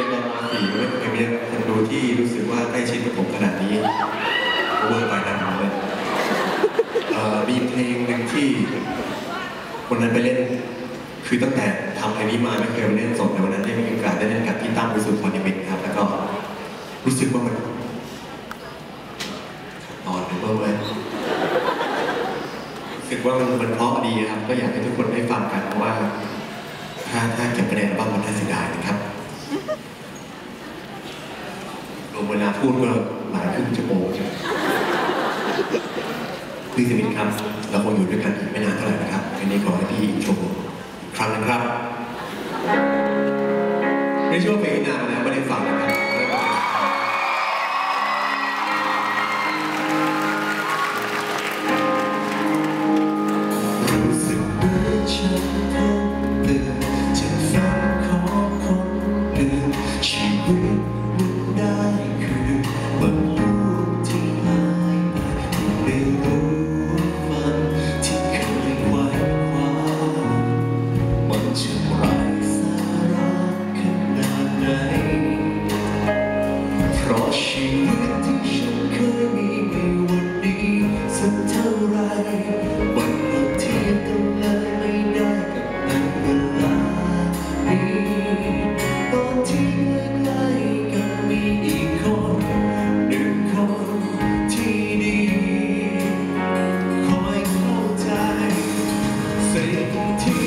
รียนตอนม .4 ไม่เคยมีคนดูที่รู้สึกว่าใกล้ชิดกับผมขนาดนี้เวอร์ไปนะผมเลยเอ่อมีเพลงหนึ่งที่วันนั้นไปเล่น คือตั้งแต่ทำเพลงนี้มาไม่เคยมาเล่นสดแต่วันนั้นได้มีโอกาสได้เล่นกับพี่ตั้มวิสุทธิ์พรนิมิตรครับ แล้วก็รู้สึกว่ามันตอนหรือว่าเว้ยรู้สึกว่ามันมันเพราะดีครับ ก็อยากให้ทุกคนได้ฟังกันเพราะว่า ถ้าถ้าเก็บคะแนนบ้างมันน่าเสียดายนะครับ เวลาพูดก็หลายครึ่งจะโมงใช่ไหมพี่สมิธครับ เราคงอยู่ด้วยกันอีกไม่นานเท่าไหร่นะครับอันนี้ขอให้พี่โชว์ครั้งนะครับในช่วงเพลงนานนะ สิ่งที่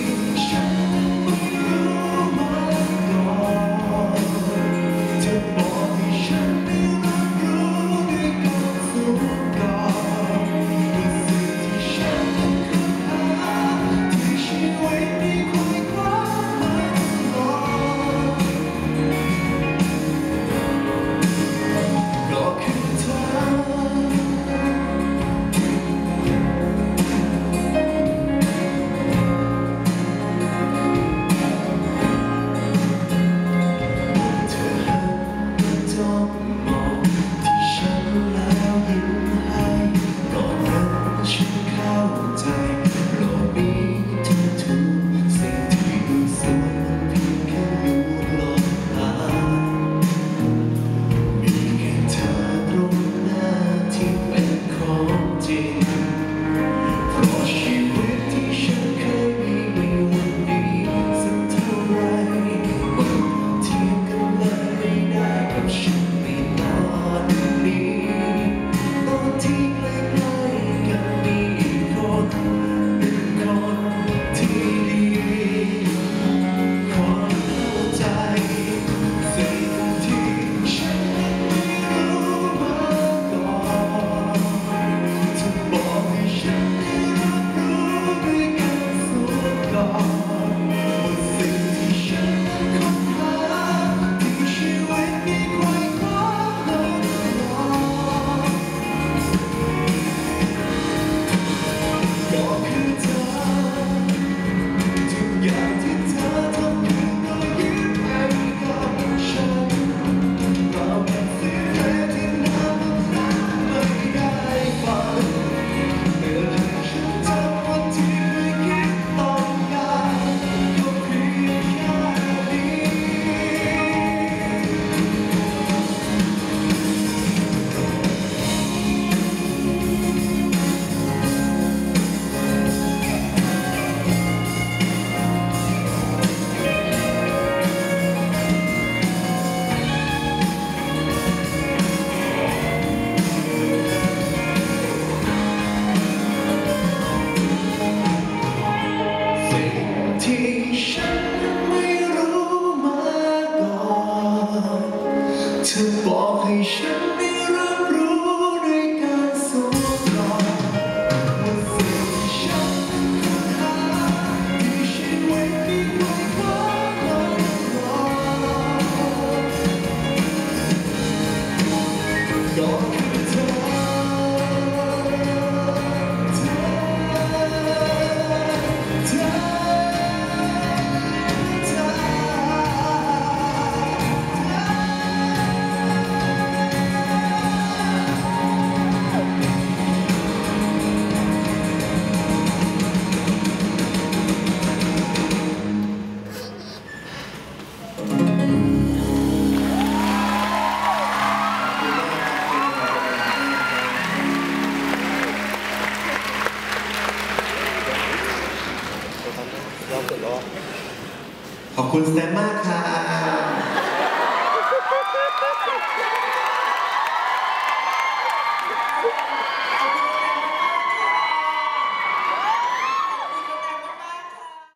เธอบอกให้ฉัน ขอบคุณสแตมมากค่ะ